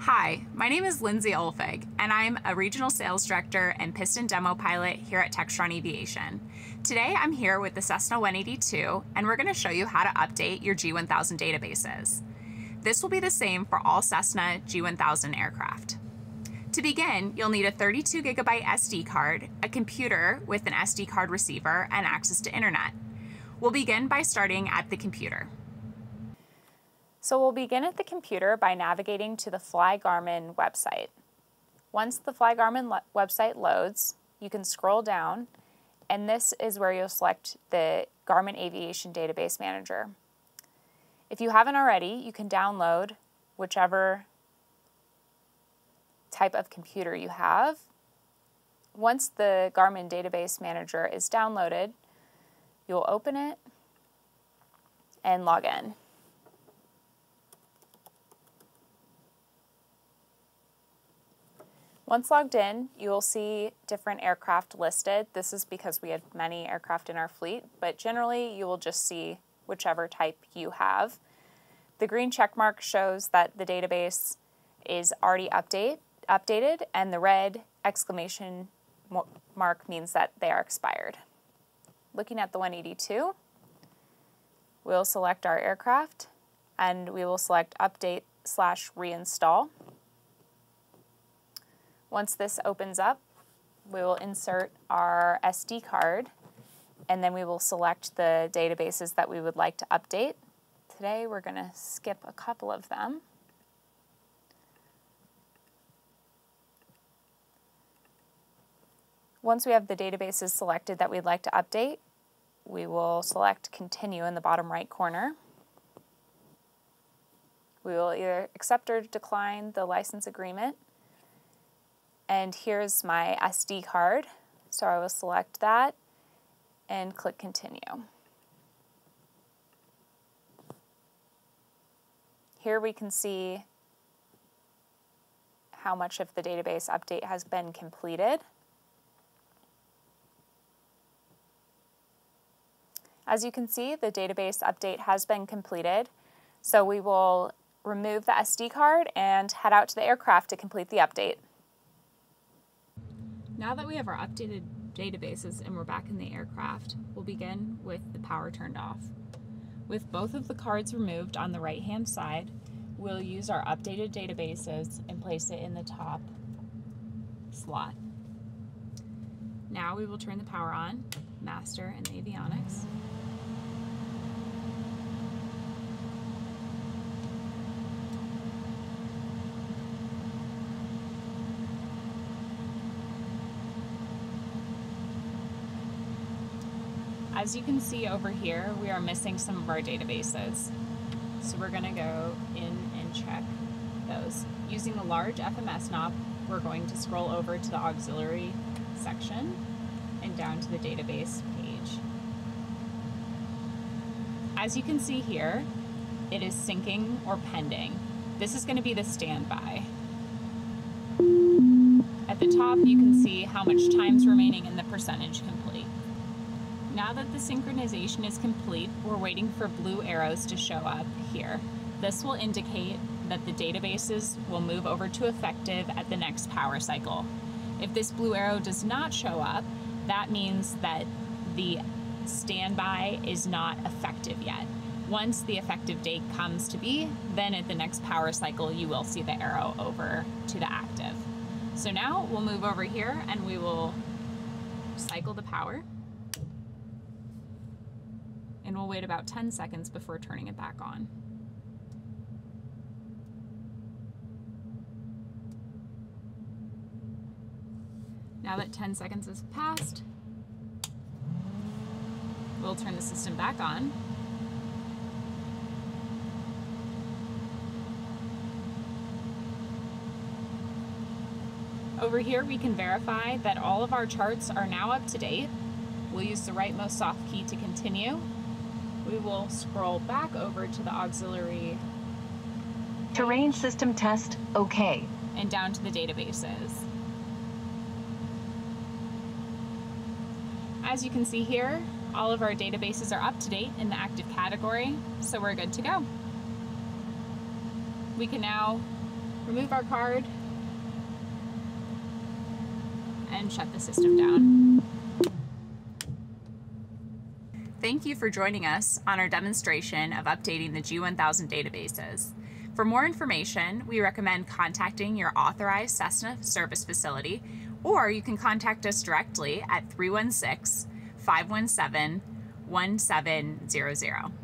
Hi, my name is Lindsay Olfig, and I'm a Regional Sales Director and Piston Demo Pilot here at Textron Aviation. Today I'm here with the Cessna 182, and we're going to show you how to update your G1000 databases. This will be the same for all Cessna G1000 aircraft. To begin, you'll need a 32 gigabyte SD card, a computer with an SD card receiver, and access to internet. We'll begin by starting at the computer. So we'll begin at the computer by navigating to the Fly Garmin website. Once the Fly Garmin website loads, you can scroll down, and this is where you'll select the Garmin Aviation Database Manager. If you haven't already, you can download whichever type of computer you have. Once the Garmin Database Manager is downloaded, you'll open it and log in. Once logged in, you will see different aircraft listed. This is because we have many aircraft in our fleet, but generally you will just see whichever type you have. The green check mark shows that the database is already update, updated, and the red exclamation mark means that they are expired. Looking at the 182, we'll select our aircraft and we will select update slash reinstall. Once this opens up, we will insert our SD card and then we will select the databases that we would like to update. Today we're going to skip a couple of them. Once we have the databases selected that we'd like to update, we will select Continue in the bottom right corner. We will either accept or decline the license agreement. And here's my SD card. So I will select that and click Continue. Here we can see how much of the database update has been completed. As you can see, the database update has been completed, so we will remove the SD card and head out to the aircraft to complete the update. Now that we have our updated databases and we're back in the aircraft, we'll begin with the power turned off. With both of the cards removed on the right hand side, we'll use our updated databases and place it in the top slot. Now we will turn the power on, master and avionics. As you can see over here, we are missing some of our databases. So we're gonna go in and check those. Using the large FMS knob, we're going to scroll over to the auxiliary section and down to the database page. As you can see here, it is syncing or pending. This is going to be the standby. At the top, you can see how much time's remaining and the percentage complete. Now that the synchronization is complete, we're waiting for blue arrows to show up here. This will indicate that the databases will move over to effective at the next power cycle. If this blue arrow does not show up, that means that the standby is not effective yet. Once the effective date comes to be, then at the next power cycle, you will see the arrow over to the active. So now we'll move over here and we will cycle the power and we'll wait about 10 seconds before turning it back on. Now that 10 seconds has passed, we'll turn the system back on. Over here, we can verify that all of our charts are now up to date. We'll use the rightmost soft key to continue we will scroll back over to the auxiliary terrain system test okay. and down to the databases. As you can see here all of our databases are up to date in the active category so we're good to go. We can now remove our card, and shut the system down. Thank you for joining us on our demonstration of updating the G1000 databases. For more information, we recommend contacting your authorized Cessna service facility, or you can contact us directly at 316 517 1700.